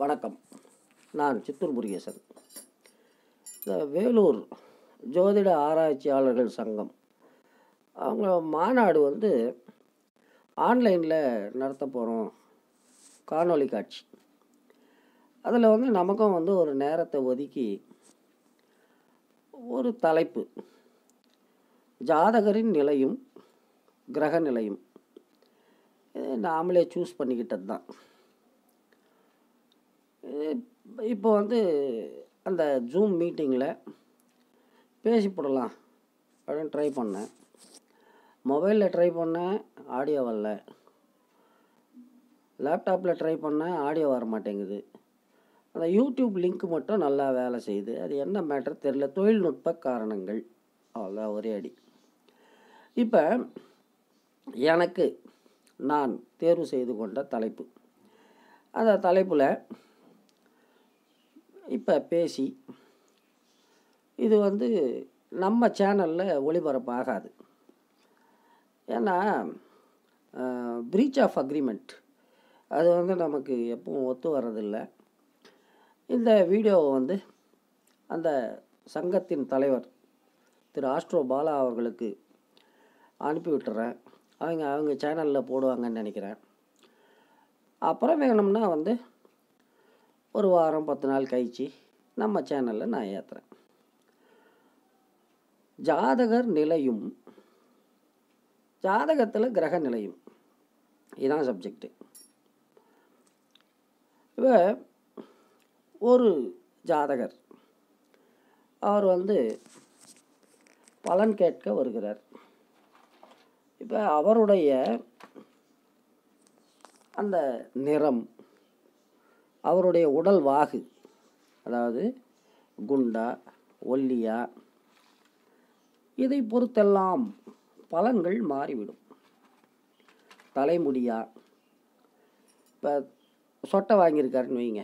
வணக்கம். நான் சித்தூர் முருகேசன். இந்த வேலூர் ஜோதிட ஆராய்ச்சியாளர்கள் சங்கம். அவங்க மாநாடு வந்து ஆன்லைனில் நடத்த போகிறோம் காணொளி காட்சி. அதில் வந்து நமக்கும் வந்து ஒரு நேரத்தை ஒதுக்கி ஒரு தலைப்பு. ஜாதகரின் நிலையும் கிரக நிலையும். நாமளே சூஸ் பண்ணிக்கிட்டது தான் இப்போ வந்து அந்த ஜூம் மீட்டிங்கில் பேசி போடலாம் அப்படின்னு ட்ரை பண்ணேன். மொபைலில் ட்ரை பண்ணேன் ஆடியோ வரல. லேப்டாப்பில் ட்ரை பண்ணேன் ஆடியோ வர மாட்டேங்குது. அந்த யூடியூப் லிங்க் மட்டும் நல்லா வேலை செய்யுது. அது என்ன மேட்ரு தெரியல. தொழில்நுட்ப காரணங்கள். அவ்வளோ ஒரே அடி. இப்போ எனக்கு நான் தேர்வு செய்து கொண்ட தலைப்பு. அந்த தலைப்பில் இப்போ பேசி இது வந்து நம்ம சேனலில் ஒளிபரப்பாகாது ஏன்னா ப்ரீச் ஆஃப் அக்ரிமெண்ட் அது வந்து நமக்கு எப்பவும் ஒத்து வர்றதில்லை. இந்த வீடியோவை வந்து அந்த சங்கத்தின் தலைவர் திரு ஆஸ்ட்ரோ பாலா அவர்களுக்கு அனுப்பி விட்டுறேன். அவங்க அவங்க சேனலில் போடுவாங்கன்னு நினைக்கிறேன். அப்புறம் வேணும்னா வந்து ஒரு வாரம் பத்து நாள் கழிச்சு நம்ம சேனலில் நான் ஏற்றுறேன் ஜாதகர் நிலையும் ஜாதகத்தில் கிரக நிலையும். இதுதான் சப்ஜெக்டு இப்போ ஒரு ஜாதகர் அவர் வந்து பலன் கேட்க வருகிறார். இப்போ அவருடைய அந்த நிறம் அவருடைய உடல் வாகு. அதாவது குண்டா ஒல்லியா இதை பொறுத்தெல்லாம் பலன்கள் மாறிவிடும். தலைமுடியா இப்போ சொட்டை வாங்கியிருக்காருன்னு வைங்க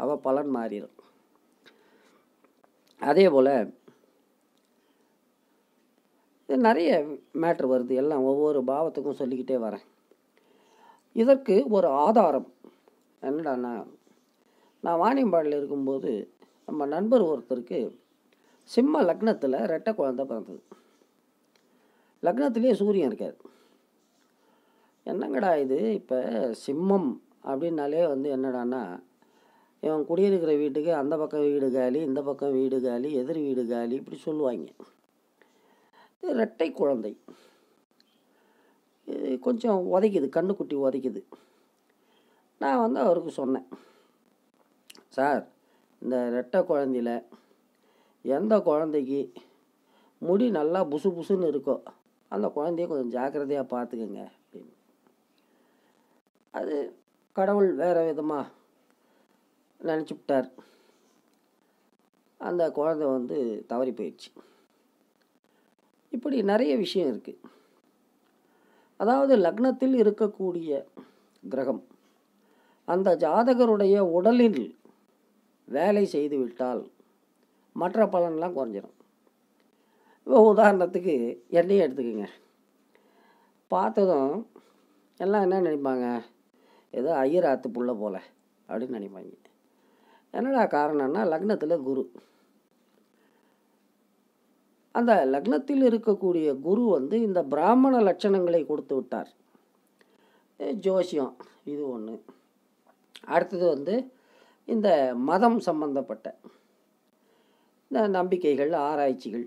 அவள் பலன் மாறிடும். அதே போல் இது நிறைய மேட்ரு வருது எல்லாம் ஒவ்வொரு பாவத்துக்கும் சொல்லிக்கிட்டே வரேன். இதற்கு ஒரு ஆதாரம் என்னடாண்ணா நான் வாணியம்பாடியில் இருக்கும்போது நம்ம நண்பர் ஒருத்தருக்கு சிம்ம லக்னத்தில் ரெட்டை குழந்தை பிறந்தது. லக்னத்திலே சூரியன் இருக்கார். என்னங்கடா இது? இப்போ சிம்மம் அப்படின்னாலே வந்து என்னடான்னா இவன் குடியிருக்கிற வீட்டுக்கு அந்த பக்கம் வீடு காலி இந்த பக்கம் வீடு காலி எதிர் வீடு காலி இப்படி சொல்லுவாங்க. இது ரெட்டை குழந்தை. இது கொஞ்சம் உதைக்குது கண்ணுக்குட்டி உதைக்குது. நான் வந்து அவருக்கு சொன்னேன். சார் இந்த ரெட்டை குழந்தையில எந்த குழந்தைக்கு முடி நல்லா புசு புசுன்னு இருக்கோ அந்த குழந்தைய கொஞ்சம் ஜாக்கிரதையாக பார்த்துக்குங்க அப்படின்னு. அது கடவுள் வேறு விதமாக நினச்சிவிட்டார் அந்த குழந்தை வந்து தவறி போயிடுச்சு. இப்படி நிறைய விஷயம் இருக்குது அதாவது லக்னத்தில் இருக்கக்கூடிய கிரகம் அந்த ஜாதகருடைய உடலில் வேலை செய்து விட்டால் மற்ற பலன்லாம் குறைஞ்சிரும். இப்போ உதாரணத்துக்கு எண்ணெயை எடுத்துக்கோங்க. பார்த்ததும் எல்லாம் என்ன நினைப்பாங்க? ஏதோ ஐயராத்து புள்ள போல அப்படின்னு நினைப்பாங்க. என்னடா காரணம்னா லக்னத்தில் குரு. அந்த லக்னத்தில் இருக்கக்கூடிய குரு வந்து இந்த பிராமண லட்சணங்களை கொடுத்து விட்டார். ஜோசியம் இது ஒன்று அடுத்தது வந்து இந்த மதம் சம்பந்தப்பட்ட இந்த நம்பிக்கைகள் ஆராய்ச்சிகள்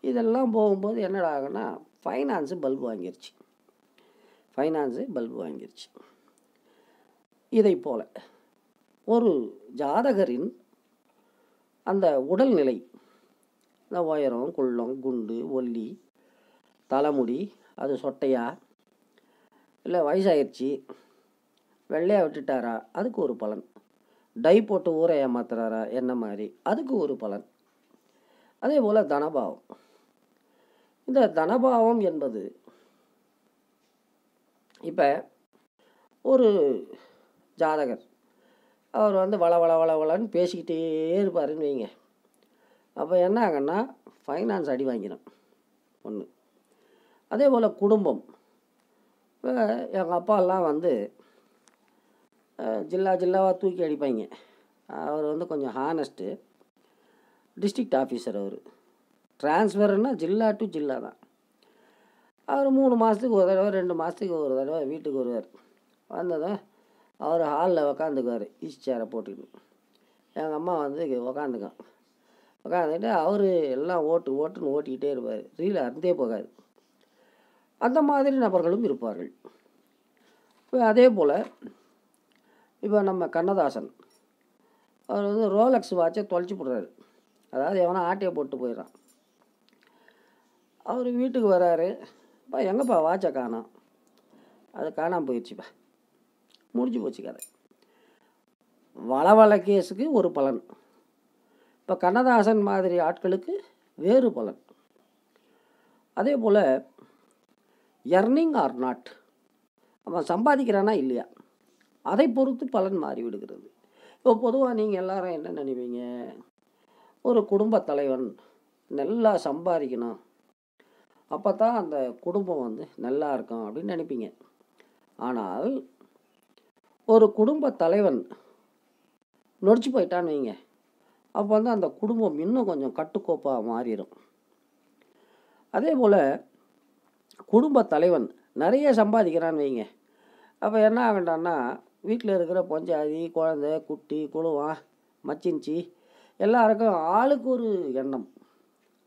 இதெல்லாம் போகும்போது என்னடா ஆகுனா ஃபைனான்ஸு பல்பு வாங்கிருச்சு. ஃபைனான்ஸு பல்பு வாங்கிருச்சு. இதை போல் ஒரு ஜாதகரின் அந்த உடல்நிலை இந்த உயரம் குள்ளம் குண்டு ஒல்லி தலைமுடி அது சொட்டையா இல்லை வயசாயிருச்சு வெள்ளையாக விட்டுட்டாரா அதுக்கு ஒரு பலன். டை போட்டு ஊரை ஏமாத்துறாரா? என்ன மாதிரி? அதுக்கு ஒரு பலன். அதே போல் தனபாவம். இந்த தனபாவம் என்பது இப்போ ஒரு ஜாதகர் அவர் வந்து வள வள வள வளன்னு பேசிக்கிட்டே இருப்பாருன்னு வைங்க. அப்போ என்ன ஆகுன்னா ஃபைனான்ஸ் அடி வாங்கிடும். ஒன்று அதே போல் குடும்பம். இப்போ எங்கள் அப்பாலாம் வந்து ஜில்லா ஜில்லாவாக தூக்கி அடிப்பாங்க. அவர் வந்து கொஞ்சம் ஹானஸ்ட்டு டிஸ்ட்ரிக்ட் ஆஃபீஸர் அவர். டிரான்ஸ்ஃபர்னால் ஜில்லா டு ஜில்லா தான். அவர் மூணு மாதத்துக்கு ஒரு தடவை ரெண்டு மாதத்துக்கு ஒரு தடவை வீட்டுக்கு வருவார். வந்ததும் அவர் ஹாலில் உக்காந்துக்குவார் ஈஸ்ட் சேரை போட்டுக்கிட்டு எங்கள் அம்மா வந்து உக்காந்துக்கும். உக்காந்துட்டு அவர் எல்லாம் ஓட்டு ஓட்டுன்னு ஓட்டிக்கிட்டே இருப்பார். ரீல் அறந்தே போகாது. அந்த மாதிரி நபர்களும் இருப்பார்கள். இப்போ அதே போல் இப்போ நம்ம கண்ணதாசன். அவர் வந்து ரோலக்ஸ் வாட்சை தொலைச்சி போடுறாரு. அதாவது எவனா ஆட்டையை போட்டு போயிடறான். அவர் வீட்டுக்கு வராரு. இப்போ எங்கப்பா வாட்சை காணோம்? அது காணாமல் போயிடுச்சுப்பா முடிஞ்சு போச்சு கதை. வளவள கேஸுக்கு ஒரு பலன். இப்போ கண்ணதாசன் மாதிரி ஆட்களுக்கு வேறு பலன். அதே போல் எர்னிங் ஆர் நாட் அவன் சம்பாதிக்கிறானா இல்லையா? அதை பொறுத்து பலன் மாறிவிடுகிறது. இப்போ பொதுவாக நீங்கள் எல்லாரும் என்ன நினைப்பீங்க? ஒரு குடும்பத் தலைவன் நல்லா சம்பாதிக்கணும். அப்போ தான் அந்த குடும்பம் வந்து நல்லா இருக்கும் அப்படின்னு நினைப்பீங்க. ஆனால் ஒரு குடும்பத் தலைவன் நொடிச்சு போயிட்டான்னு வைங்க. அப்போ வந்து அந்த குடும்பம் இன்னும் கொஞ்சம் கட்டுக்கோப்பாக மாறிடும் அதே போல் குடும்பத் தலைவன் நிறைய சம்பாதிக்கிறான்னு வைங்க. அப்போ என்ன ஆகண்டான்னா வீட்டில் இருக்கிற பொஞ்சாதி குழந்தை குட்டி குழுவான் மச்சின்ச்சி எல்லாருக்கும் ஆளுக்கு ஒரு எண்ணம்.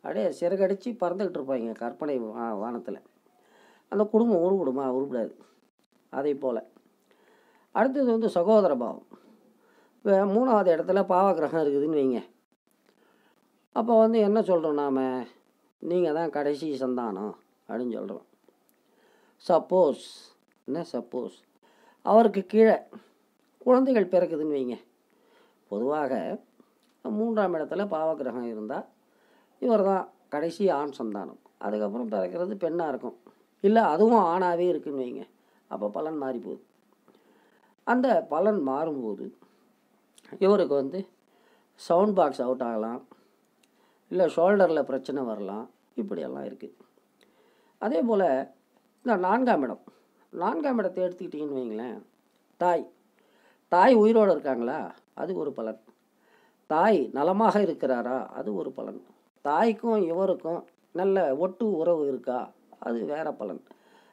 அப்படியே சிறகடிச்சு பறந்துக்கிட்டு இருப்பாங்க கற்பனை வா வானத்தில். அந்த குடும்பம் உருவிடுமா? உருவிடாது. அதே போல். அடுத்தது வந்து சகோதர பாவம். இப்போ மூணாவது இடத்துல பாவகிரகம் இருக்குதுன்னு வைங்க. அப்போ வந்து என்ன சொல்கிறோம் நாம்? நீங்கள் தான் கடைசி சந்தானம் அப்படின்னு சொல்கிறோம் சப்போஸ் என்ன சப்போஸ் அவருக்கு கீழே குழந்தைகள் பிறக்குதுன்னு வைங்க. பொதுவாக மூன்றாம் இடத்துல பாவகிரகம் இருந்தால் இவர் தான் கடைசி ஆண் சந்தானம். அதுக்கப்புறம் பிறக்கிறது பெண்ணாக இருக்கும். இல்லை அதுவும் ஆணாகவே இருக்குன்னு வைங்க. அப்போ பலன் மாறி போகுது. அந்த பலன் மாறும்போது இவருக்கு வந்து சவுண்ட் பாக்ஸ் அவுட் ஆகலாம். இல்லை ஷோல்டரில் பிரச்சனை வரலாம். இப்படியெல்லாம் இருக்குது அதே போல் இந்த நான்காம் இடம். நான்காம் இடத்தை எடுத்துக்கிட்டிங்கன்னு வைங்களேன். தாய். தாய் உயிரோடு இருக்காங்களா? அது ஒரு பலன். தாய் நலமாக இருக்கிறாரா? அது ஒரு பலன். தாய்க்கும் இவருக்கும் நல்ல ஒட்டு உறவு இருக்கா? அது வேற பலன்.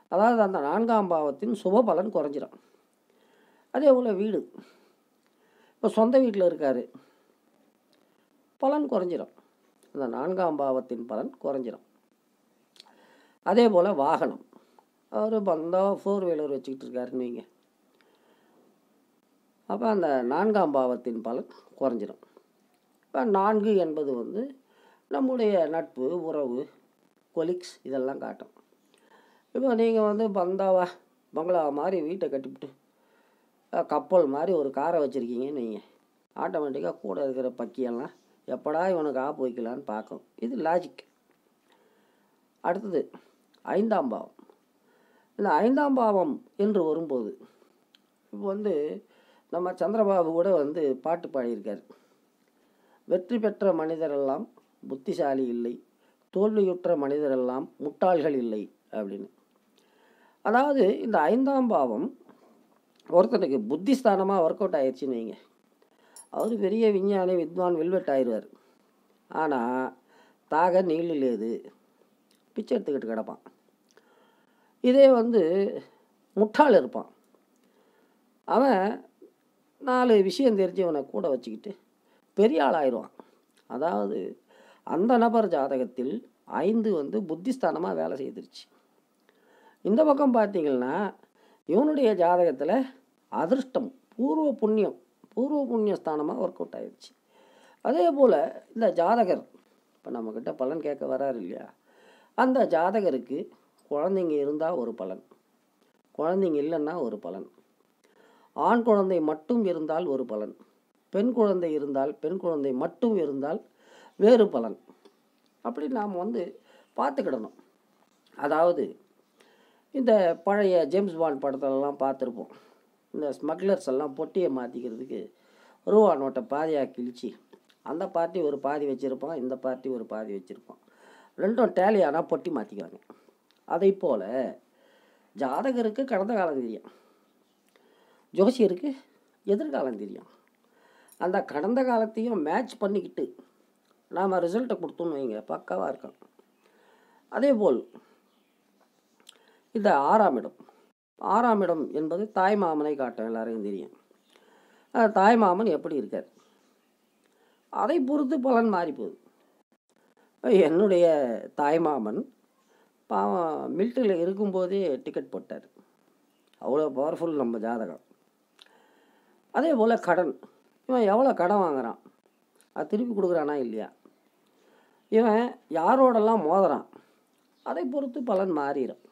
அதாவது அந்த நான்காம் பாவத்தின் சுப பலன் குறைஞ்சிடும் அதே போல் வீடு. இப்போ சொந்த வீட்டில் இருக்கார். பலன் குறைஞ்சிடும் அந்த நான்காம் பாவத்தின் பலன் குறைஞ்சிரும். அதே போல் வாகனம். அவர் பந்தா ஃபோர் வீலர் வச்சுக்கிட்டு இருக்காருன்னு வைங்க. அப்போ அந்த நான்காம் பாவத்தின் பலன் குறைஞ்சிடும் இப்போ நான்கு என்பது வந்து நம்முடைய நட்பு உறவு கொலிக்ஸ் இதெல்லாம் காட்டும். இப்போ நீங்கள் வந்து பந்தாவா பங்களா மாதிரி வீட்டை கட்டிவிட்டு கப்பல் மாதிரி ஒரு காரை வச்சுருக்கீங்கன்னு வைங்க. ஆட்டோமேட்டிக்காக கூட இருக்கிற பக்கியெல்லாம் எப்படா இவனுக்கு ஆப்பு வைக்கலான்னு பார்க்கும். இது லாஜிக் அடுத்தது ஐந்தாம் பாவம். இந்த ஐந்தாம் பாவம் என்று வரும்போது இப்போ வந்து நம்ம சந்திரபாபு கூட வந்து பாட்டு பாடியிருக்கார். வெற்றி பெற்ற மனிதரெல்லாம் புத்திசாலி இல்லை தோல்வியுற்ற மனிதரெல்லாம் முட்டாள்கள் இல்லை அப்படின்னு. அதாவது இந்த ஐந்தாம் பாவம் ஒருத்தனுக்கு புத்திஸ்தானமாக ஒர்க் அவுட் ஆயிடுச்சுன்னு வைங்க. அவர் பெரிய விஞ்ஞானி வித்வான் வெல்வெட் ஆயிடுவார் ஆனால் தாக நீளிலேது பிச்சை எடுத்துக்கிட்டு கிடப்பான். இதே வந்து முட்டாள் இருப்பான். அவன் நாலு விஷயம் தெரிஞ்சவனை கூட வச்சுக்கிட்டு பெரிய ஆளாயிடுவான் அதாவது அந்த நபர் ஜாதகத்தில் ஐந்து வந்து புத்திஸ்தானமாக வேலை செய்திருச்சு. இந்த பக்கம் பார்த்தீங்கன்னா இவனுடைய ஜாதகத்தில் அதிர்ஷ்டம் பூர்வ புண்ணியம் பூர்வ புண்ணிய ஸ்தானமாக ஒர்க் அவுட் ஆயிடுச்சு அதே போல் இந்த ஜாதகர் இப்போ நம்மக்கிட்ட பலன் கேட்க வராரு இல்லையா? அந்த ஜாதகருக்கு குழந்தைங்க இருந்தால் ஒரு பலன். குழந்தைங்க இல்லைன்னா ஒரு பலன். ஆண் குழந்தை மட்டும் இருந்தால் ஒரு பலன். பெண் குழந்தை இருந்தால் பெண் குழந்தை மட்டும் இருந்தால் வேறு பலன். அப்படி நாம் வந்து பார்த்துக்கிடணும். அதாவது இந்த பழைய ஜேம்ஸ் பாண்ட் படத்திலலாம் பார்த்துருப்போம். இந்த ஸ்மக்லர்ஸ் எல்லாம் பொட்டியை மாற்றிக்கிறதுக்கு ரூபா நோட்டை பாதியாக கிழிச்சு அந்த பார்ட்டி ஒரு பாதி வச்சுருப்பான் இந்த பார்ட்டி ஒரு பாதி வச்சுருப்பான். ரெண்டும் டேலி ஆனால் பொட்டி மாற்றிக்குவாங்க அதை போல் ஜாதகருக்கு கடந்த காலம் தெரியும். ஜோசியருக்கு எதிர்காலம் தெரியும். அந்த கடந்த காலத்தையும் மேட்ச் பண்ணிக்கிட்டு நாம் ரிசல்ட்டை கொடுத்தோன்னு வைங்க பக்காவாக இருக்கோம் அதே போல் இந்த ஆறாம் இடம். ஆறாம் இடம் என்பது தாய் மாமனை காட்டும் எல்லாரையும் தெரியும். தாய் மாமன் எப்படி இருக்கார்? அதை பொறுத்து பலன் மாறி போகுது என்னுடைய தாய் மாமன் பாவம் மில்ட்ரியில் இருக்கும்போதே டிக்கெட் போட்டார். அவ்வளோ பவர்ஃபுல் நம்ம ஜாதகம். அதே போல் கடன். இவன் எவ்வளோ கடன் வாங்குறான்? அது திருப்பி கொடுக்குறானா இல்லையா? இவன் யாரோடெல்லாம் மோதுறான்? அதை பொறுத்து பலன் மாறிடும்.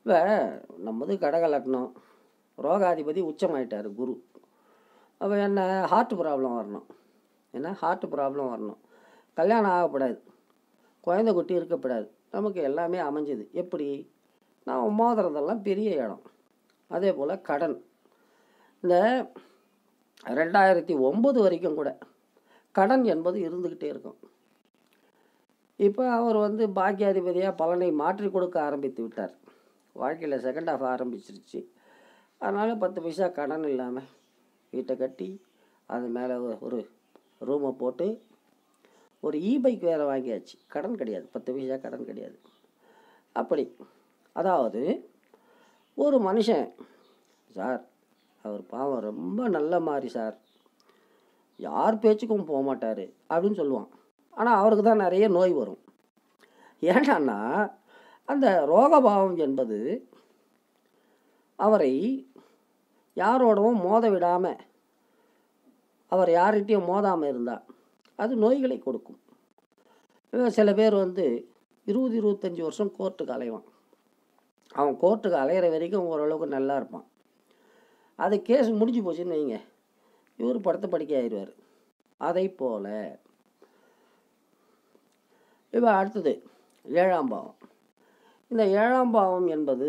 இப்போ நம்மது கடக லக்னம். ரோகாதிபதி உச்சமாயிட்டார் குரு. அப்போ என்ன ஹார்ட் ப்ராப்ளம் வரணும். என்ன? ஹார்ட் ப்ராப்ளம் வரணும். கல்யாணம் ஆகக்கூடாது குழந்தை குட்டி இருக்கக்கூடாது நமக்கு எல்லாமே அமைஞ்சுது. எப்படி? நான் மோதுறதெல்லாம் பெரிய இடம். அதே போல் கடன். இந்த ரெண்டாயிரத்தி ஒம்பது வரைக்கும் கூட கடன் என்பது இருந்துக்கிட்டே இருக்கும். இப்போ அவர் வந்து பாக்கியாதிபதியாக பலனை மாற்றி கொடுக்க ஆரம்பித்து விட்டார். வாழ்க்கையில் செகண்ட் ஹாஃப் ஆரம்பிச்சிருச்சு. அதனால் பத்து பைசா கடன் இல்லாமல் வீட்டை கட்டி அது மேலே ஒரு ரூமை போட்டு ஒரு இ பைக் வேறு வாங்கியாச்சு. கடன் கிடையாது. பத்து பைசா கடன் கிடையாது. அப்படி. அதாவது ஒரு மனுஷன் சார் அவர் பாவம் ரொம்ப நல்ல மாதிரி சார். யார் பேச்சுக்கும் போக மாட்டார் அப்படின்னு சொல்லுவான். ஆனால் அவருக்கு தான் நிறைய நோய் வரும். ஏன்னா அந்த ரோகபாவம் என்பது அவரை யாரோடவும் மோத விடாமல் அவர் யார்கிட்டையும் மோதாமல் இருந்தால் அது நோய்களை கொடுக்கும். சில பேர் வந்து இருபது இருபத்தஞ்சி வருஷம் கோர்ட்டுக்கு அலைவான். அவன் கோர்ட்டுக்கு அலையிற வரைக்கும் ஓரளவுக்கு நல்லா இருப்பான். அது கேஸ் முடிஞ்சு போச்சுன்னு வைங்க. இவர் படுத்த படிக்க ஆயிடுவார். அதை போல் இப்போ அடுத்தது ஏழாம் பாவம். இந்த ஏழாம் பாவம் என்பது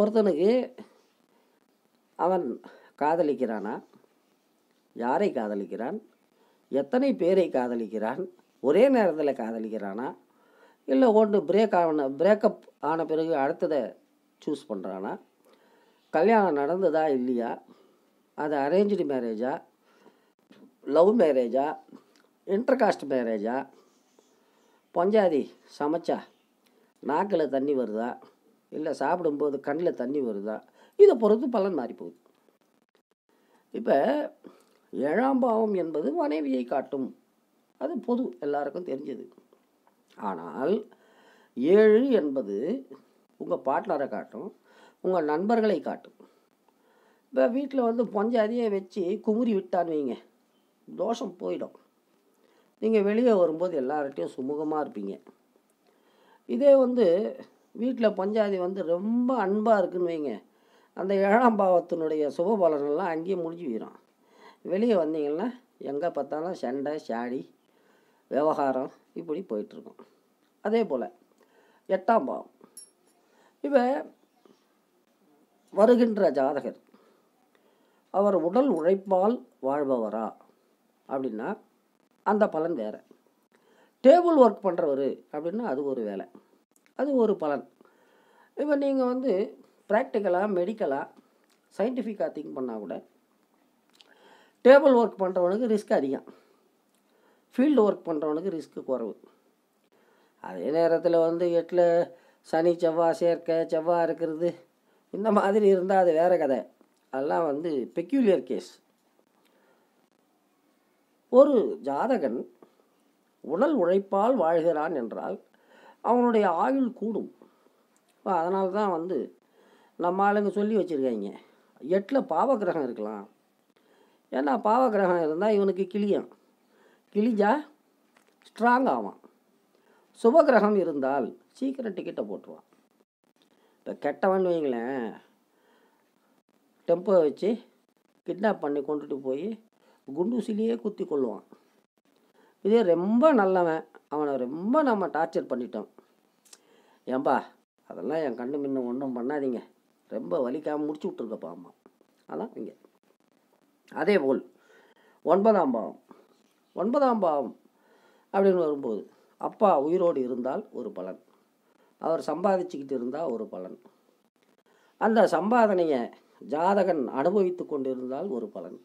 ஒருத்தனுக்கு அவன் காதலிக்கிறானா? யாரை காதலிக்கிறான்? எத்தனை பேரை காதலிக்கிறான்? ஒரே நேரத்தில் காதலிக்கிறானா? இல்லை ஒன்று பிரேக் ஆன பிரேக்கப் ஆன பிறகு அடுத்ததை சூஸ் பண்ணுறானா கல்யாணம் நடந்ததா இல்லையா? அது அரேஞ்சு மேரேஜா லவ் மேரேஜா இன்டர்காஸ்ட் மேரேஜா பஞ்சாதி சமைச்சா நாக்கில் தண்ணி வருதா? இல்லை சாப்பிடும்போது கண்ணில் தண்ணி வருதா? இதை பொறுத்து பலன் மாறி போகுது இப்போ ஏழாம் பாவம் என்பது மனைவியை காட்டும். அது பொது எல்லாருக்கும் தெரிஞ்சது. ஆனால் ஏழு என்பது உங்கள் பார்ட்னரை காட்டும் உங்கள் நண்பர்களை காட்டும். இப்போ வீட்டில் வந்து பொஞ்சாதியை வச்சு குமுறி விட்டான்னு வைங்க தோஷம் போயிடும். நீங்கள் வெளியே வரும்போது எல்லார்கிட்டையும் சுமூகமாக இருப்பீங்க. இதே வந்து வீட்டில் பஞ்சாதி வந்து ரொம்ப அன்பாக இருக்குன்னு வைங்க அந்த ஏழாம் பாவத்தினுடைய சுப பலனெல்லாம் அங்கேயே முடிஞ்சு போயிடும் வெளியே வந்தீங்கன்னா எங்கே பார்த்தாலும் சண்டை சாடி விவகாரம் இப்படி போயிட்டுருக்கும். அதே போல் எட்டாம் பாவம். இப்போ வருகின்ற ஜாதகர் அவர் உடல் உழைப்பால் வாழ்பவரா அப்படின்னா அந்த பலன் வேறு. டேபிள் ஒர்க் பண்ணுறவர் அப்படின்னா அது ஒரு வேலை. அது ஒரு பலன். இப்போ நீங்கள் வந்து ப்ராக்டிக்கலாக மெடிக்கலாக சயின்டிஃபிக்காக திங்க் பண்ணால் கூட டேபிள் ஒர்க் பண்ணுறவனுக்கு ரிஸ்க் அதிகம். ஃபீல்டு ஒர்க் பண்ணுறவனுக்கு ரிஸ்க்கு குறைவு. அதே நேரத்தில் வந்து எட்டில் சனி செவ்வாய் சேர்க்கை செவ்வாய் இருக்கிறது இந்த மாதிரி இருந்தால் அது வேறு கதை. அதெல்லாம் வந்து பெக்யூலியர் கேஸ் ஒரு ஜாதகன் உடல் உழைப்பால் வாழ்கிறான் என்றால் அவனுடைய ஆயுள் கூடும். அதனால தான் வந்து நம்ம ஆளுங்க சொல்லி வச்சுருக்காங்க. எட்டில் பாவகிரகம் இருக்கலாம். ஏன்னா பாவகிரகம் இருந்தால் இவனுக்கு கிளியும் கிழிஞ்சா ஸ்ட்ராங் ஆவான். சுபகிரகம் இருந்தால் சீக்கிரம் டிக்கெட்டை போட்டுருவான். இப்போ கெட்டவன் வைங்களேன் டெம்போ வச்சு கிட்னாப் பண்ணி கொண்டுட்டு போய் குண்டூசிலேயே குத்தி கொள்ளுவான். இதே ரொம்ப நல்லவன். அவனை ரொம்ப நம்ம டார்ச்சர் பண்ணிட்டோம். ஏன்பா அதெல்லாம் என் கண்ணு முன்ன ஒன்றும் பண்ணாதீங்க. ரொம்ப வலிக்காமல் முடிச்சு விட்ருக்கப்பா அம்மா. அதான் இங்கே. அதே போல் ஒன்பதாம் பாவம். ஒன்பதாம் பாவம் அப்படின்னு வரும்போது அப்பா உயிரோடு இருந்தால் ஒரு பலன். அவர் சம்பாதிச்சுக்கிட்டு இருந்தால் ஒரு பலன். அந்த சம்பாதனையை ஜாதகன் அனுபவித்து கொண்டிருந்தால் ஒரு பலன்.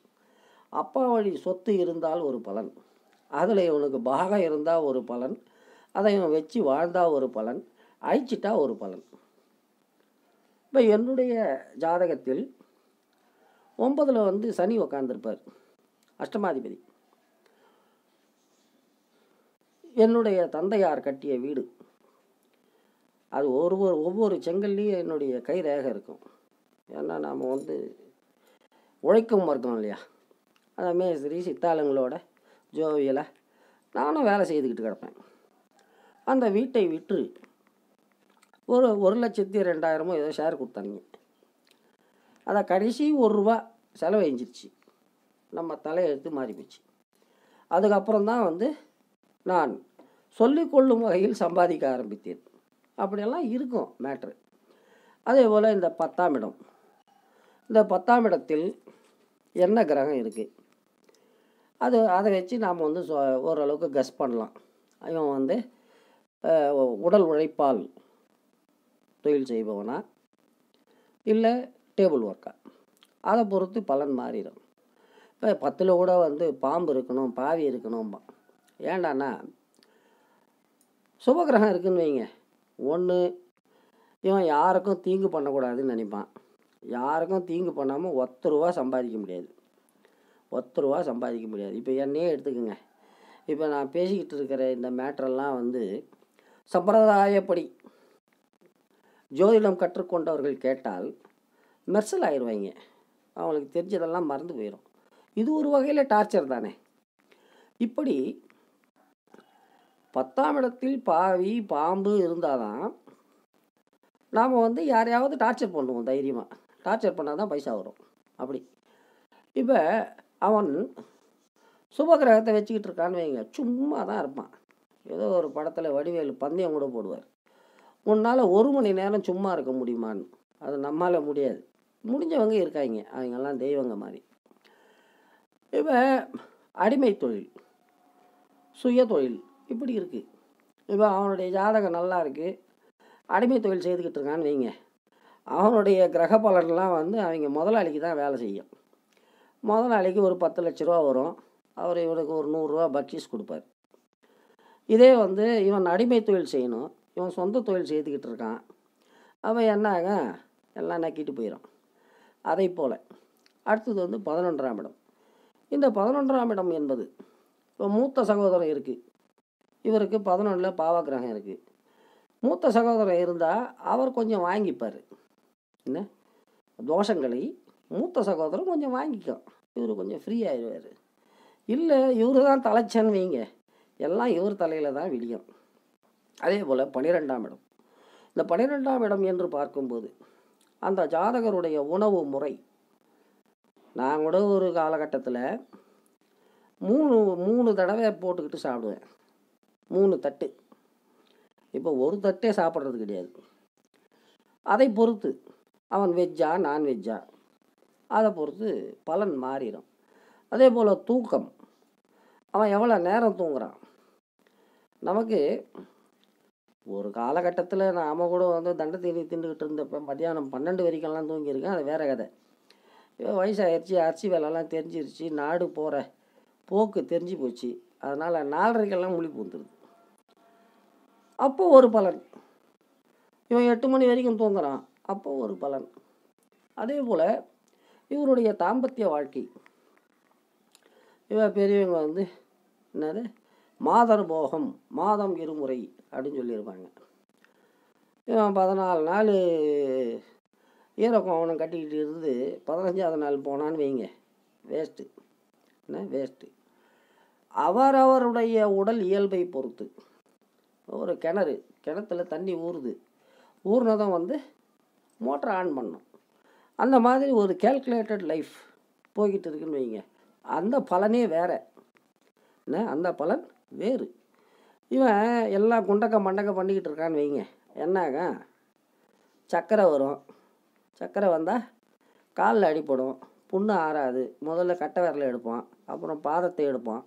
அப்பா வழி சொத்து இருந்தால் ஒரு பலன். அதில் இவனுக்கு பாகம் இருந்தால் ஒரு பலன். அதை இவன் வச்சு வாழ்ந்தால் ஒரு பலன். அழிச்சிட்டா ஒரு பலன். இப்போ என்னுடைய ஜாதகத்தில் ஒன்பதில் வந்து சனி உக்காந்துருப்பார். அஷ்டமாதிபதி. என்னுடைய தந்தையார் கட்டிய வீடு. அது ஒவ்வொரு ஒவ்வொரு செங்கல்லையும் என்னுடைய கை ரேகை இருக்கும். ஏன்னா நாம் வந்து உழைக்கும் வர்க்கம் இல்லையா? அந்த மேஸ்திரி சித்தாளுங்களோட ஜோவியில் நானும் வேலை செய்துக்கிட்டு கிடப்பேன். அந்த வீட்டை விட்டு ஒரு ஒரு லட்சத்தி ரெண்டாயிரமோ ஏதோ ஷேர் கொடுத்தாங்க. அதை கடைசி ஒரு ரூபா செலவழிஞ்சிருச்சு. நம்ம தலையெழுத்து மாறி போச்சு. அதுக்கப்புறம் தான் வந்து நான் சொல்லிக்கொள்ளும் வகையில் சம்பாதிக்க ஆரம்பித்தேன். அப்படியெல்லாம் இருக்கும் மேட்ரு. அதே போல் இந்த பத்தாம் இடம். இந்த பத்தாம் இடத்தில் என்ன கிரகம் இருக்குது அது அதை வச்சு நாம் வந்து சொ ஓரளவுக்கு கஸ் பண்ணலாம். இவன் வந்து உடல் உழைப்பால் தொழில் செய்பவனா? இல்லை டேபிள் ஒர்க்கா அதை பொறுத்து பலன் மாறிடும். இப்போ பத்தில் கூட வந்து பாம்பு இருக்கணும் பாவி இருக்கணும் ஏண்டான்னா சுபகிரகம் இருக்குன்னு வைங்க. ஒன்று இவன் யாருக்கும் தீங்கு பண்ணக்கூடாதுன்னு நினைப்பான். யாருக்கும் தீங்கு பண்ணாமல் ஒத்த ரூபா சம்பாதிக்க முடியாது. ஒத்த ரூபா சம்பாதிக்க முடியாது. இப்போ என்னையே எடுத்துக்கோங்க. இப்போ நான் பேசிக்கிட்டு இருக்கிற இந்த மேட்டரெல்லாம் வந்து சம்பிரதாயப்படி ஜோதிடம் கற்றுக்கொண்டவர்கள் கேட்டால் மெர்சல் ஆயிடுவாங்க அவங்களுக்கு தெரிஞ்சதெல்லாம் மறந்து போயிடும் இது ஒரு வகையில் டார்ச்சர் தானே. இப்படி பத்தாம் இடத்தில் பாவி பாம்பு இருந்தால் தான் நாம் வந்து யாரையாவது டார்ச்சர் பண்ணுவோம் தைரியமாக டார்ச்சர் பண்ணால் தான் பைசா வரும். அப்படி. இப்போ அவன் சுபகிரகத்தை வச்சுக்கிட்டு இருக்கான்னு வைங்க. சும்மா தான் இருப்பான். ஏதோ ஒரு படத்தில் வடிவேலு பந்தயம் கூட போடுவார். உன்னால் ஒரு மணி நேரம் சும்மா இருக்க முடியுமான்னு. அது நம்மால் முடியாது. முடிஞ்சவங்க இருக்காங்க. அவங்கெல்லாம் தெய்வங்க மாதிரி. இப்போ அடிமை தொழில் சுய தொழில் இப்படி இருக்குது இப்போ அவனுடைய ஜாதகம் நல்லா இருக்குது அடிமை தொழில் செய்துக்கிட்டு இருக்கான்னு வைங்க. அவனுடைய கிரக பலன்லாம் வந்து அவங்க முதலாளிக்கு தான் வேலை செய்யும். முதலாளிக்கு ஒரு பத்து லட்ச ரூபா வரும். அவர் இவனுக்கு ஒரு நூறுரூவா பக்ஷீஸ் கொடுப்பார். இதே வந்து இவன் அடிமை தொழில் செய்யணும். இவன் சொந்த தொழில் செய்துக்கிட்டு இருக்கான். அவன் என்னாக? எல்லாம் நக்கிட்டு போயிடும் அதை போல் அடுத்தது வந்து பதினொன்றாம் இடம். இந்த பதினொன்றாம் இடம் என்பது இப்போ மூத்த சகோதரன் இருக்குது இவருக்கு பதினொன்றில் பாவகிரகம் இருக்குது மூத்த சகோதரன் இருந்தால் அவர் கொஞ்சம் வாங்கிப்பார். என்ன? தோஷங்களை மூத்த சகோதரன் கொஞ்சம் வாங்கிக்கும். இவர் கொஞ்சம் ஃப்ரீ ஆயிடுவார். இல்லை இவர் தான் தலைச்சன்னு வைங்க. எல்லாம் இவர் தலையில் தான் விடியும். அதே போல் பன்னிரெண்டாம் இடம். இந்த பன்னிரெண்டாம் இடம் என்று பார்க்கும்போது அந்த ஜாதகருடைய உணவு முறை. நான் கூட ஒரு காலகட்டத்தில் மூணு மூணு தடவை போட்டுக்கிட்டு சாப்பிடுவேன். மூணு தட்டு. இப்போ ஒரு தட்டே சாப்பிட்றது கிடையாது. அதை பொறுத்து அவன் வெஜ்ஜா நான்வெஜ்ஜா அதை பொறுத்து பலன் மாறிடும். அதே போல் தூக்கம். அவன் எவ்வளோ நேரம் தூங்குறான்? நமக்கு ஒரு காலகட்டத்தில் நாம் கூட வந்து தண்டை தீனி தின்னுக்கிட்டு இருந்தப்போ மத்தியானம் பன்னெண்டு வரைக்கும்லாம் தூங்கியிருக்கேன். அது வேறு கதை. இப்போ வயசாகிடுச்சி அரிசி வேலைலாம் தெரிஞ்சிருச்சு நாடு போகிற போக்கு தெரிஞ்சு போச்சு. அதனால் நாலரைக்கெல்லாம் முழிப்பு வந்துடுது அப்போ ஒரு பலன். இவன் எட்டு மணி வரைக்கும் தூங்குறான். அப்போ ஒரு பலன். அதே போல் இவருடைய தாம்பத்திய வாழ்க்கை. இவன் பெரியவங்க வந்து என்னது? மாதர் போகம் மாதம் இருமுறை அப்படின்னு சொல்லியிருப்பாங்க. இவன் பதினாலு நாள் ஈரக்கோவனம் கட்டிக்கிட்டு இருந்து பதினஞ்சாவது நாள் போனான்னு வைங்க. வேஸ்ட்டு. என்ன? வேஸ்ட்டு. அவரவருடைய உடல் இயல்பை பொறுத்து. ஒரு கிணறு கிணத்துல தண்ணி ஊறுது. ஊறினதும் வந்து மோட்டர் ஆன் பண்ணும். அந்த மாதிரி ஒரு கேல்குலேட்டட் லைஃப் போய்கிட்டு இருக்குன்னு வைங்க. அந்த பலனே வேறு. என்ன? அந்த பலன் வேறு. இவன் எல்லாம் குண்டக்க மண்டக்க பண்ணிக்கிட்டு இருக்கான்னு வைங்க. என்னாக? சக்கரை வரும். சக்கரை வந்தால் காலில் அடிப்படும் புண்ணு ஆறாது. முதல்ல கட்டை விரலை எடுப்பான். அப்புறம் பாதத்தை எடுப்பான்.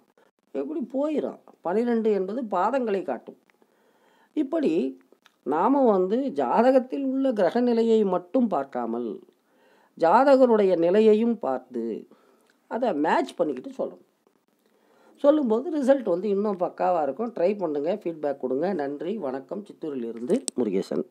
இப்படி போயிடும் பனிரெண்டு என்பது பாதங்களை காட்டும். இப்படி நாம் வந்து ஜாதகத்தில் உள்ள கிரக நிலையை மட்டும் பார்க்காமல் ஜாதகருடைய நிலையையும் பார்த்து அதை மேட்ச் பண்ணிக்கிட்டு சொல்லணும். சொல்லும்போது ரிசல்ட் வந்து இன்னும் பக்காவாக இருக்கும். ட்ரை பண்ணுங்கள் ஃபீட்பேக் கொடுங்க. நன்றி. வணக்கம். சித்தூரிலிருந்து முருகேசன்.